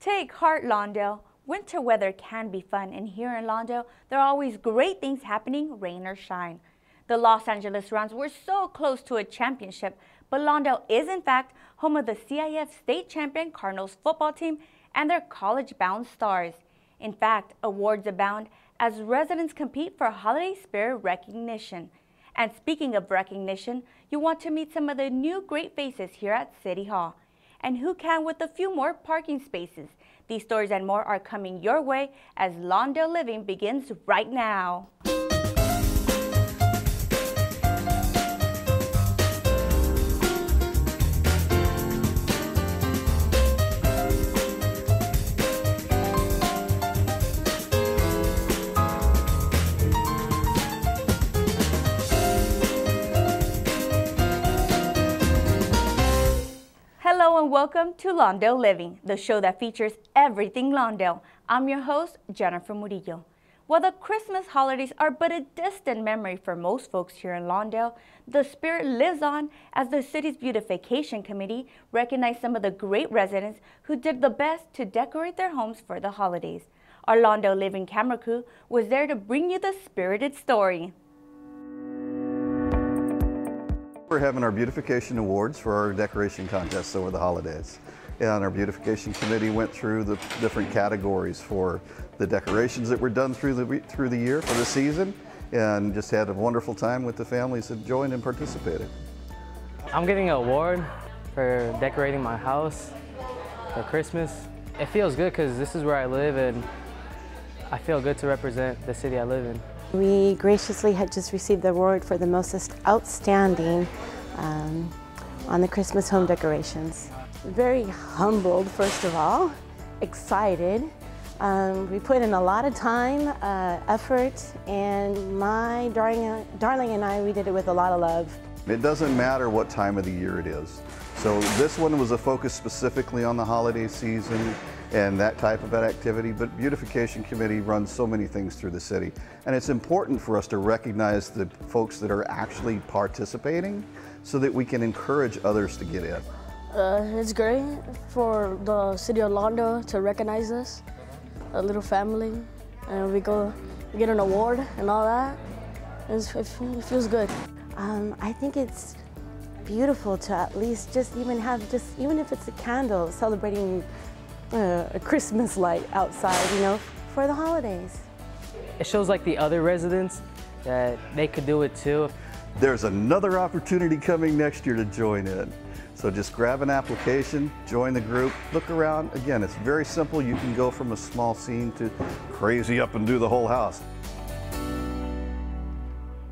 Take heart, Lawndale. Winter weather can be fun, and here in Lawndale, there are always great things happening, rain or shine. The Los Angeles Rams were so close to a championship, but Lawndale is in fact home of the CIF state champion Cardinals football team and their college-bound stars. In fact, awards abound as residents compete for holiday spirit recognition. And speaking of recognition, you want to meet some of the new great faces here at City Hall. And who can with a few more parking spaces? These stories and more are coming your way as Lawndale Living begins right now. Welcome to Lawndale Living, the show that features everything Lawndale. I'm your host, Jennifer Murillo. While the Christmas holidays are but a distant memory for most folks here in Lawndale, the spirit lives on as the city's beautification committee recognized some of the great residents who did the best to decorate their homes for the holidays. Our Lawndale Living camera crew was there to bring you the spirited story. We're having our beautification awards for our decoration contests over the holidays. And our beautification committee went through the different categories for the decorations that were done through the, through the year for the season and just had a wonderful time with the families that joined and participated. I'm getting an award for decorating my house for Christmas. It feels good because this is where I live and I feel good to represent the city I live in. We graciously had just received the award for the most outstanding um, on the Christmas home decorations. Very humbled, first of all, excited. Um, we put in a lot of time, uh, effort, and my darling, darling and I, we did it with a lot of love. It doesn't matter what time of the year it is. So this one was a focus specifically on the holiday season and that type of activity, but Beautification Committee runs so many things through the city. And it's important for us to recognize the folks that are actually participating so that we can encourage others to get in. Uh, it's great for the city of Lawndale to recognize us, a little family, and we go get an award and all that. It's, it, feels good. Um, I think it's beautiful to at least just even have just even if it's a candle celebrating uh, a Christmas light outside, you know, for the holidays. It shows like the other residents that they could do it too. There's another opportunity coming next year to join in. So just grab an application, join the group, look around. Again, it's very simple. You can go from a small scene to crazy up and do the whole house.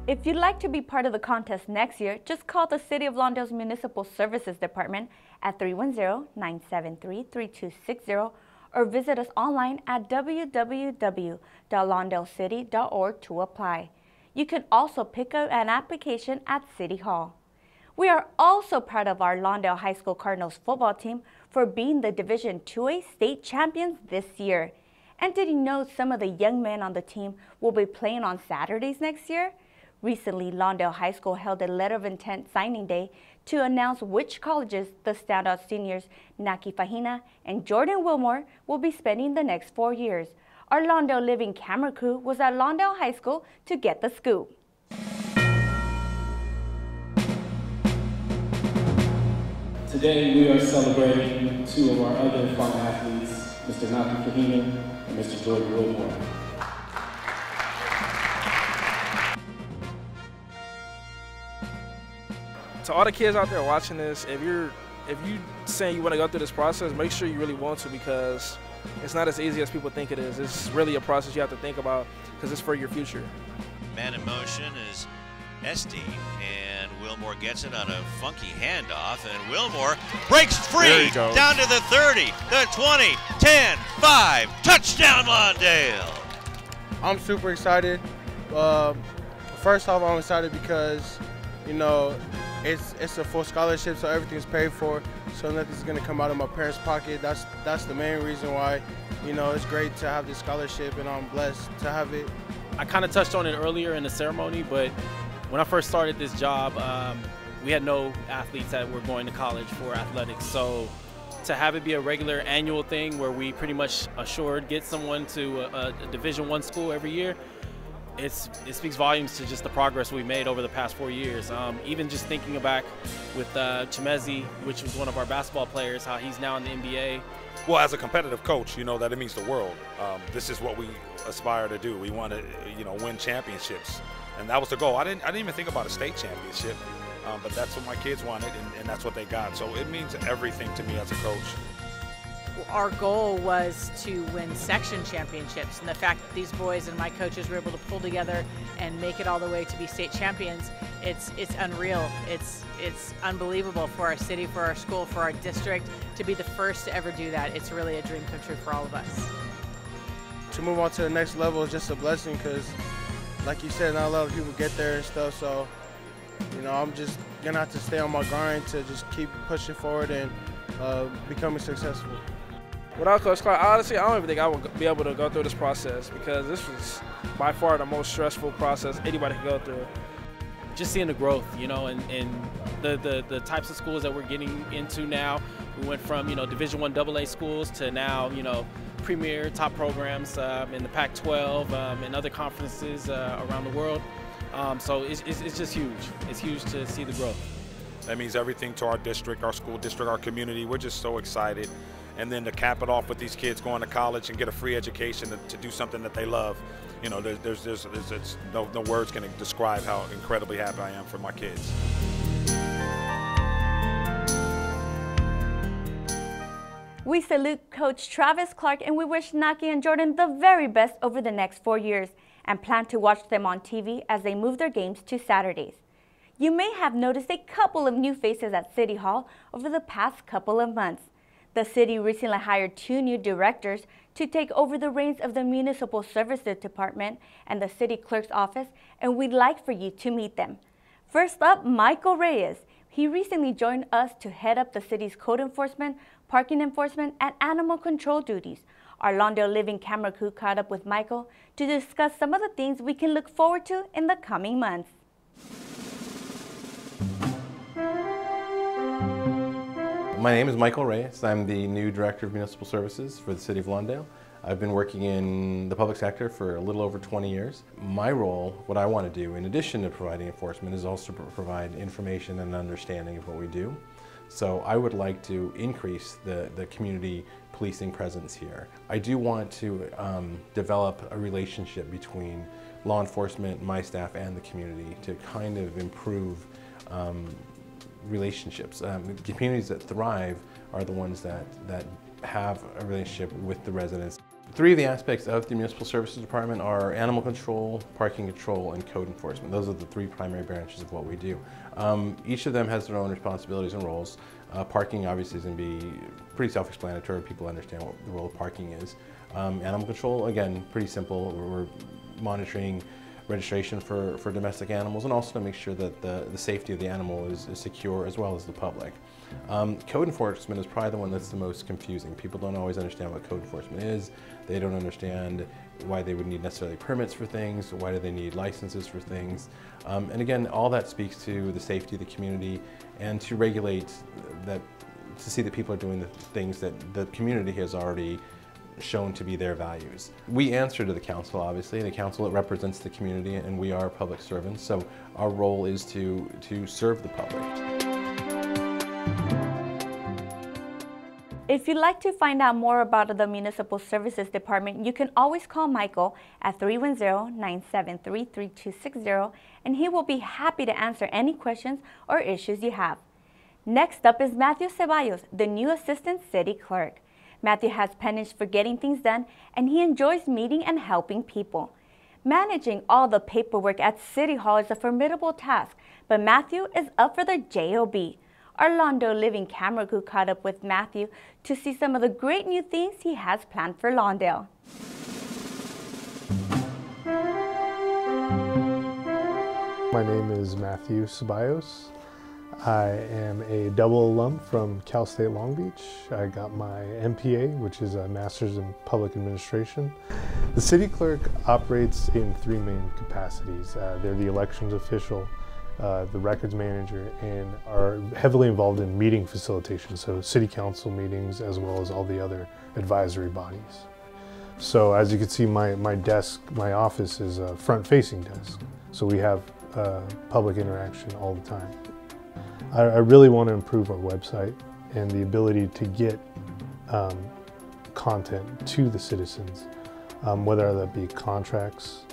If you'd like to be part of the contest next year, just call the City of Lawndale's Municipal Services Department at 310-973-3260 or visit us online at www.lawndalecity.org to apply. You can also pick up an application at City Hall. We are also proud of our Lawndale High School Cardinals football team for being the Division 2A state champions this year. And did you know some of the young men on the team will be playing on Saturdays next year? Recently, Lawndale High School held a letter of intent signing day to announce which colleges the standout seniors Naki Fahina and Jordan Wilmore will be spending the next four years. Our Lawndale Living camera crew was at Lawndale High School to get the scoop. Today we are celebrating two of our other fun athletes, Mr. Naki Fahina and Mr. Jordan Wilmore. To all the kids out there watching this, if you're if you saying you want to go through this process, make sure you really want to because it's not as easy as people think it is. It's really a process you have to think about because it's for your future. Man in motion is Esty, and Wilmore gets it on a funky handoff, and Wilmore breaks free down to the 30, the 20, 10, 5, touchdown Lawndale. I'm super excited. Uh, first off, I'm excited because, you know, it's it's a full scholarship, so everything's paid for. So nothing's gonna come out of my parents' pocket. That's that's the main reason why, you know, it's great to have this scholarship, and I'm blessed to have it. I kind of touched on it earlier in the ceremony, but when I first started this job, um, we had no athletes that were going to college for athletics. So to have it be a regular annual thing where we pretty much assured get someone to a, a Division One school every year, it's it speaks volumes to just the progress we made over the past four years. Um, even just thinking back with uh, which was one of our basketball players, how he's now in the NBA. Well, as a competitive coach, you know that it means the world. Um, this is what we aspire to do. We want to, you know, win championships, and that was the goal. I didn't I didn't even think about a state championship. Um, but that's what my kids wanted, and, and that's what they got. So it means everything to me as a coach our goal was to win section championships. And the fact that these boys and my coaches were able to pull together and make it all the way to be state champions it's it's unreal. It's it's unbelievable for our city for our school for our district to be the first to ever do that. It's really a dream come true for all of us. To move on to the next level is just a blessing because like you said not a lot of people get there and stuff so you know, I'm just gonna have to stay on my grind to just keep pushing forward and uh, becoming successful. Without Coach Clark, honestly, I don't even think I would be able to go through this process because this was by far the most stressful process anybody could go through. Just seeing the growth, you know, and, and the, the, the types of schools that we're getting into now. We went from, you know, Division One AA schools to now, you know, premier top programs um, in the Pac-12 um, and other conferences uh, around the world. Um, so it's, it's, it's just huge. It's huge to see the growth. That means everything to our district, our school district, our community. We're just so excited. And then to cap it off with these kids going to college and get a free education to, to do something that they love. You know, there's, there's, there's, there's, no, no words can describe how incredibly happy I am for my kids. We salute Coach Travis Clark and we wish Naki and Jordan the very best over the next four years and plan to watch them on TV as they move their games to Saturdays. You may have noticed a couple of new faces at City Hall over the past couple of months. The city recently hired two new directors to take over the reins of the Municipal Services Department and the City Clerk's Office, and we'd like for you to meet them. First up, Michael Reyes. He recently joined us to head up the city's code enforcement, parking enforcement, and animal control duties. Our Lawndale Living camera crew caught up with Michael to discuss some of the things we can look forward to in the coming months. My name is Michael Reyes. I'm the new Director of Municipal Services for the City of Lawndale. I've been working in the public sector for a little over 20 years. My role, what I want to do, in addition to providing enforcement, is also provide information and understanding of what we do. So I would like to increase the, the community policing presence here. I do want to um, develop a relationship between law enforcement, my staff, and the community to kind of improve um, relationships. Um, communities that thrive are the ones that, that have a relationship with the residents. Three of the aspects of the Municipal Services Department are animal control, parking control, and code enforcement. Those are the three primary branches of what we do. Um, each of them has their own responsibilities and roles. Uh, parking obviously is going to be pretty self-explanatory. People understand what the role of parking is. Um, animal control, again, pretty simple. We're monitoring registration for, for domestic animals and also to make sure that the, the safety of the animal is, is secure as well as the public. Um, code enforcement is probably the one that's the most confusing. People don't always understand what code enforcement is. They don't understand why they would need necessarily permits for things, why do they need licenses for things. Um, and again, all that speaks to the safety of the community and to regulate that, to see that people are doing the things that the community has already shown to be their values. We answer to the council, obviously. The council it represents the community and we are public servants, so our role is to, to serve the public. If you'd like to find out more about the Municipal Services Department, you can always call Michael at 310-973-3260 and he will be happy to answer any questions or issues you have. Next up is Matthew Ceballos, the new Assistant City Clerk. Matthew has penchant for getting things done and he enjoys meeting and helping people. Managing all the paperwork at City Hall is a formidable task, but Matthew is up for the JOB. Our Lawndale Living camera crew caught up with Matthew to see some of the great new things he has planned for Lawndale. My name is Matthew Ceballos. I am a double alum from Cal State Long Beach. I got my MPA, which is a Master's in Public Administration. The city clerk operates in three main capacities. Uh, they're the elections official, uh, the records manager, and are heavily involved in meeting facilitation, so city council meetings as well as all the other advisory bodies. So as you can see, my, my desk, my office is a front-facing desk. So we have uh, public interaction all the time. I, I, really want to improve our website and the ability to get um, content to the citizens, um, whether that be contracts,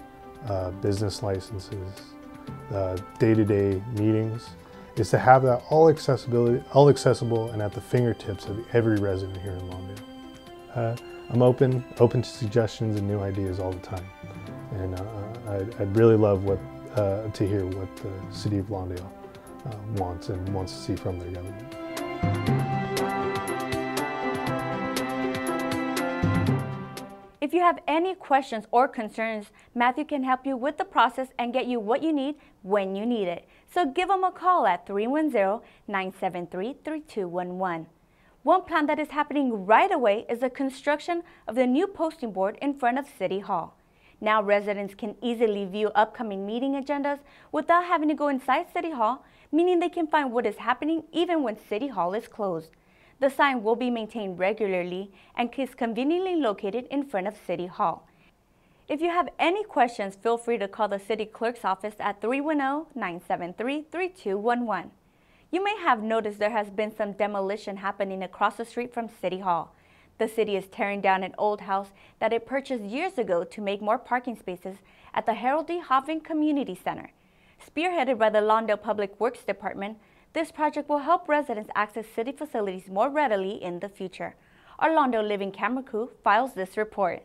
uh, business licenses, uh, day-to-day meetings, is to have that all accessibility, all accessible and at the fingertips of every resident here in Lawndale. Uh, I'm open, open to suggestions and new ideas all the time. And uh, I'd, I'd, really love what, uh, to hear what the City of Lawndale uh, wants and wants to see from their government. If you have any questions or concerns, Matthew can help you with the process and get you what you need when you need it. So give him a call at 310-973-3211. One plan that is happening right away is the construction of the new posting board in front of City Hall. Now residents can easily view upcoming meeting agendas without having to go inside City Hall, meaning they can find what is happening even when City Hall is closed. The sign will be maintained regularly and is conveniently located in front of City Hall. If you have any questions, feel free to call the City Clerk's office at 310-973-3211. You may have noticed there has been some demolition happening across the street from City Hall. The city is tearing down an old house that it purchased years ago to make more parking spaces at the Harold D. Hoffman Community Center. Spearheaded by the Lawndale Public Works Department, this project will help residents access city facilities more readily in the future. Our Lawndale Living camera crew files this report.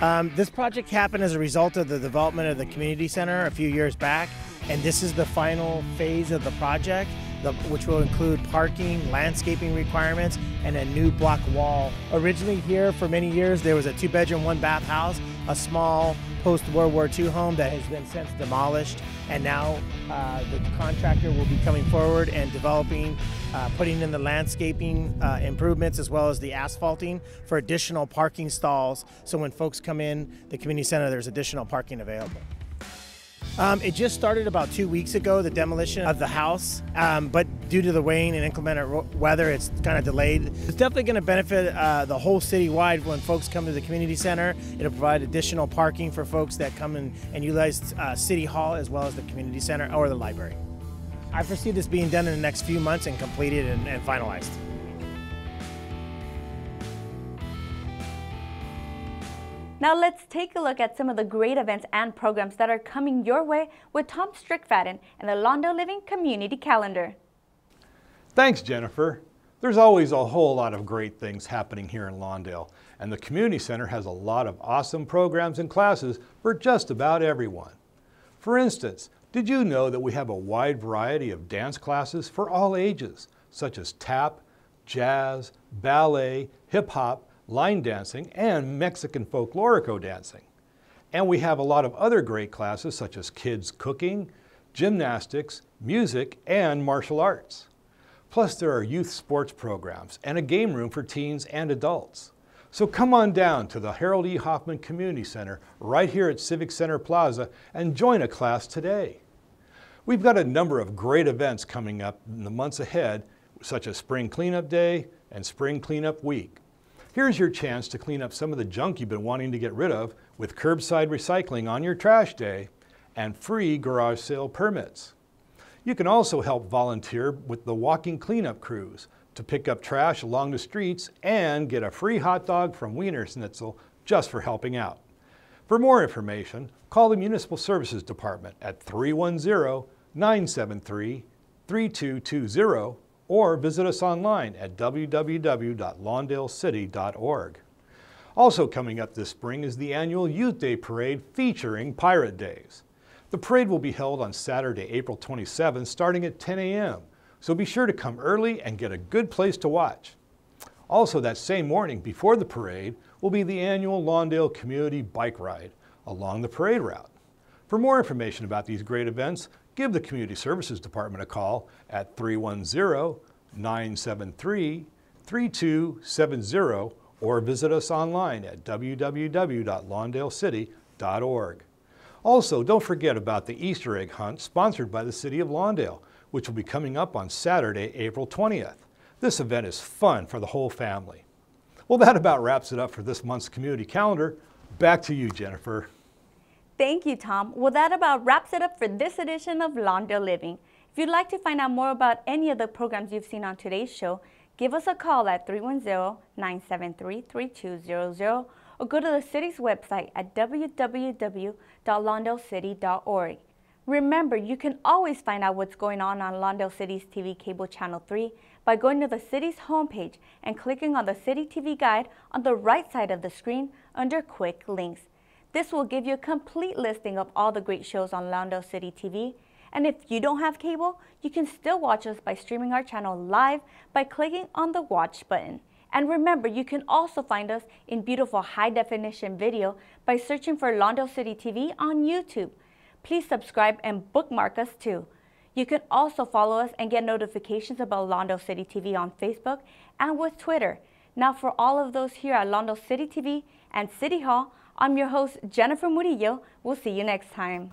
Um, this project happened as a result of the development of the community center a few years back, and this is the final phase of the project, the, which will include parking, landscaping requirements, and a new block wall. Originally here for many years, there was a two-bedroom, one-bath house, a small post-World War II home that has been since demolished, and now uh, the contractor will be coming forward and developing, uh, putting in the landscaping uh, improvements as well as the asphalting for additional parking stalls. So when folks come in the community center, there's additional parking available. Um, it just started about two weeks ago, the demolition of the house, um, but due to the rain and inclement weather, it's kind of delayed. It's definitely going to benefit uh, the whole city wide when folks come to the community center. It'll provide additional parking for folks that come in and utilize uh, City Hall as well as the community center or the library. I foresee this being done in the next few months and completed and, and finalized. Now let's take a look at some of the great events and programs that are coming your way with Tom Strickfaden and the Lawndale Living Community Calendar. Thanks, Jennifer. There's always a whole lot of great things happening here in Lawndale, and the Community Center has a lot of awesome programs and classes for just about everyone. For instance, did you know that we have a wide variety of dance classes for all ages, such as tap, jazz, ballet, hip hop, line dancing, and Mexican folklorico dancing. And we have a lot of other great classes such as kids cooking, gymnastics, music, and martial arts. Plus there are youth sports programs and a game room for teens and adults. So come on down to the Harold E. Hoffman Community Center right here at Civic Center Plaza and join a class today. We've got a number of great events coming up in the months ahead, such as Spring Cleanup Day and Spring Cleanup Week. Here's your chance to clean up some of the junk you've been wanting to get rid of with curbside recycling on your trash day and free garage sale permits. You can also help volunteer with the walking cleanup crews to pick up trash along the streets and get a free hot dog from Wienerschnitzel just for helping out. For more information, call the Municipal Services Department at 310 973 3220 or visit us online at www.lawndalecity.org. Also coming up this spring is the annual Youth Day Parade featuring Pirate Days. The parade will be held on Saturday, April 27, starting at 10 a.m., so be sure to come early and get a good place to watch. Also that same morning before the parade will be the annual Lawndale Community Bike Ride along the parade route. For more information about these great events, give the Community Services Department a call at 310-973-3270 or visit us online at www.lawndalecity.org. Also, don't forget about the Easter egg hunt sponsored by the City of Lawndale, which will be coming up on Saturday, April 20th. This event is fun for the whole family. Well, that about wraps it up for this month's community calendar. Back to you, Jennifer. Thank you, Tom. Well, that about wraps it up for this edition of Lawndale Living. If you'd like to find out more about any of the programs you've seen on today's show, give us a call at 310-973-3200 or go to the city's website at www.lawndale.city.org. Remember, you can always find out what's going on on Lawndale City's TV Cable Channel 3 by going to the city's homepage and clicking on the City TV Guide on the right side of the screen under Quick Links. This will give you a complete listing of all the great shows on Lawndale City TV. And if you don't have cable, you can still watch us by streaming our channel live by clicking on the Watch button. And remember, you can also find us in beautiful high definition video by searching for Lawndale City TV on YouTube. Please subscribe and bookmark us too. You can also follow us and get notifications about Lawndale City TV on Facebook and with Twitter. Now for all of those here at Lawndale City TV and City Hall, I'm your host, Jennifer Murillo. We'll see you next time.